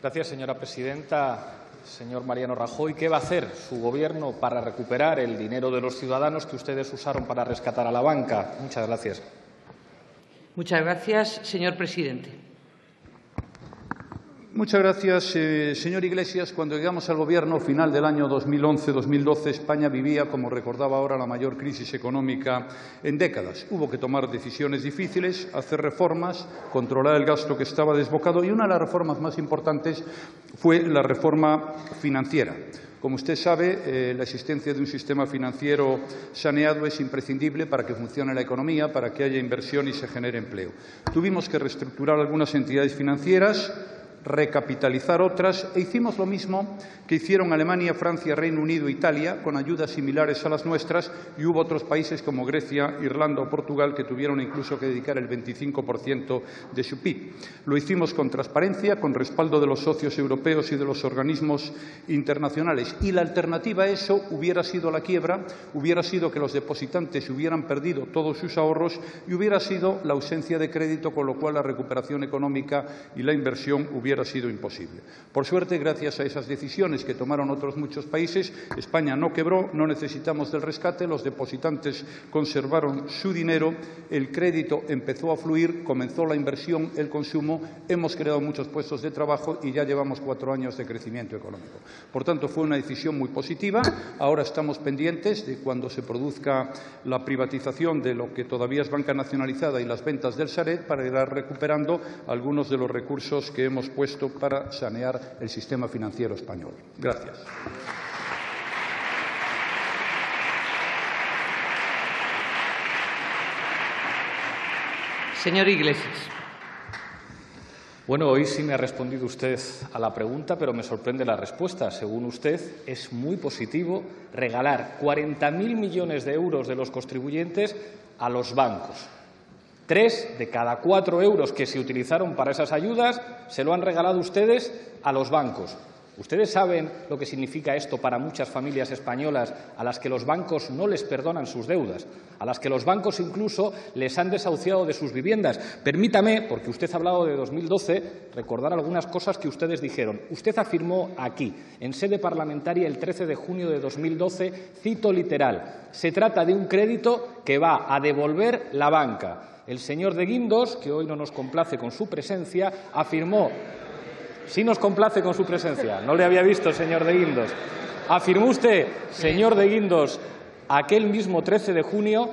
Gracias, señora presidenta. Señor Mariano Rajoy, ¿qué va a hacer su Gobierno para recuperar el dinero de los ciudadanos que ustedes usaron para rescatar a la banca? Muchas gracias. Muchas gracias, señor presidente. Muchas gracias, eh, señor Iglesias. Cuando llegamos al Gobierno, final del año 2011-2012, España vivía, como recordaba ahora, la mayor crisis económica en décadas. Hubo que tomar decisiones difíciles, hacer reformas, controlar el gasto que estaba desbocado y una de las reformas más importantes fue la reforma financiera. Como usted sabe, eh, la existencia de un sistema financiero saneado es imprescindible para que funcione la economía, para que haya inversión y se genere empleo. Tuvimos que reestructurar algunas entidades financieras, recapitalizar otras e hicimos lo mismo que hicieron Alemania, Francia, Reino Unido e Italia con ayudas similares a las nuestras y hubo otros países como Grecia, Irlanda o Portugal que tuvieron incluso que dedicar el 25% de su PIB. Lo hicimos con transparencia, con respaldo de los socios europeos y de los organismos internacionales y la alternativa a eso hubiera sido la quiebra, hubiera sido que los depositantes hubieran perdido todos sus ahorros y hubiera sido la ausencia de crédito, con lo cual la recuperación económica y la inversión hubiera hubiera sido imposible. Por suerte, gracias a esas decisiones que tomaron otros muchos países, España no quebró, no necesitamos del rescate, los depositantes conservaron su dinero, el crédito empezó a fluir, comenzó la inversión, el consumo, hemos creado muchos puestos de trabajo y ya llevamos cuatro años de crecimiento económico. Por tanto, fue una decisión muy positiva. Ahora estamos pendientes de cuando se produzca la privatización de lo que todavía es banca nacionalizada y las ventas del Saret para ir recuperando algunos de los recursos que hemos puesto para sanear el sistema financiero español. Gracias. Señor Iglesias. Bueno, hoy sí me ha respondido usted a la pregunta, pero me sorprende la respuesta. Según usted, es muy positivo regalar 40.000 millones de euros de los contribuyentes a los bancos. Tres de cada cuatro euros que se utilizaron para esas ayudas se lo han regalado ustedes a los bancos. Ustedes saben lo que significa esto para muchas familias españolas a las que los bancos no les perdonan sus deudas, a las que los bancos incluso les han desahuciado de sus viviendas. Permítame, porque usted ha hablado de 2012, recordar algunas cosas que ustedes dijeron. Usted afirmó aquí, en sede parlamentaria, el 13 de junio de 2012, cito literal, se trata de un crédito que va a devolver la banca. El señor de Guindos, que hoy no nos complace con su presencia, afirmó Sí nos complace con su presencia. No le había visto, señor de Guindos. Afirmó usted, señor de Guindos, aquel mismo 13 de junio,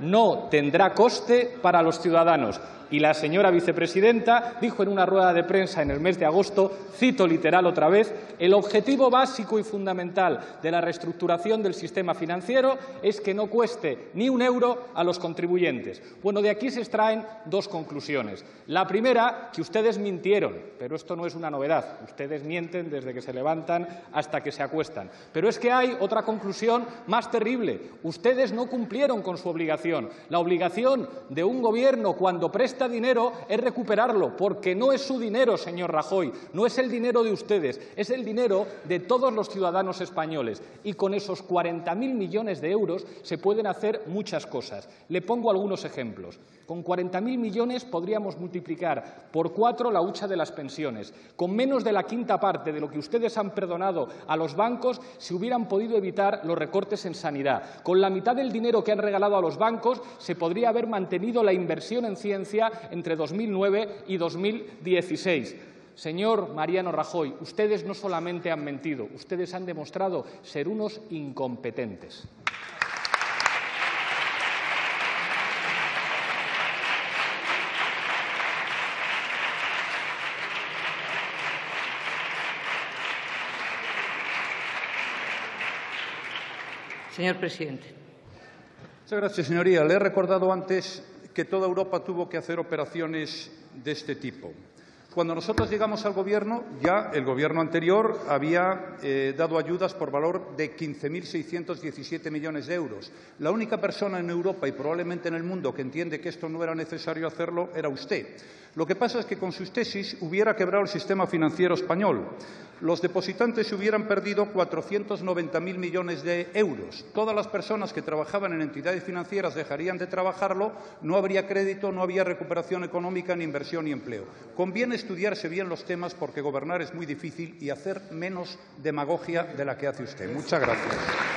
no tendrá coste para los ciudadanos. Y la señora vicepresidenta dijo en una rueda de prensa en el mes de agosto, cito literal otra vez, el objetivo básico y fundamental de la reestructuración del sistema financiero es que no cueste ni un euro a los contribuyentes. Bueno, de aquí se extraen dos conclusiones. La primera, que ustedes mintieron, pero esto no es una novedad. Ustedes mienten desde que se levantan hasta que se acuestan. Pero es que hay otra conclusión más terrible. Ustedes no cumplieron con su obligación. La obligación de un gobierno cuando presta dinero es recuperarlo, porque no es su dinero, señor Rajoy, no es el dinero de ustedes, es el dinero de todos los ciudadanos españoles. Y con esos 40.000 millones de euros se pueden hacer muchas cosas. Le pongo algunos ejemplos. Con 40.000 millones podríamos multiplicar por cuatro la hucha de las pensiones. Con menos de la quinta parte de lo que ustedes han perdonado a los bancos, se hubieran podido evitar los recortes en sanidad. Con la mitad del dinero que han regalado a los bancos, se podría haber mantenido la inversión en ciencia entre 2009 y 2016. Señor Mariano Rajoy, ustedes no solamente han mentido, ustedes han demostrado ser unos incompetentes. Señor presidente. Muchas gracias, señoría. Le he recordado antes que toda Europa tuvo que hacer operaciones de este tipo. Cuando nosotros llegamos al Gobierno, ya el Gobierno anterior había eh, dado ayudas por valor de 15.617 millones de euros. La única persona en Europa y probablemente en el mundo que entiende que esto no era necesario hacerlo era usted. Lo que pasa es que con sus tesis hubiera quebrado el sistema financiero español. Los depositantes hubieran perdido 490.000 millones de euros. Todas las personas que trabajaban en entidades financieras dejarían de trabajarlo, no habría crédito, no habría recuperación económica, ni inversión ni empleo. Conviene estudiarse bien los temas porque gobernar es muy difícil y hacer menos demagogia de la que hace usted. Muchas gracias.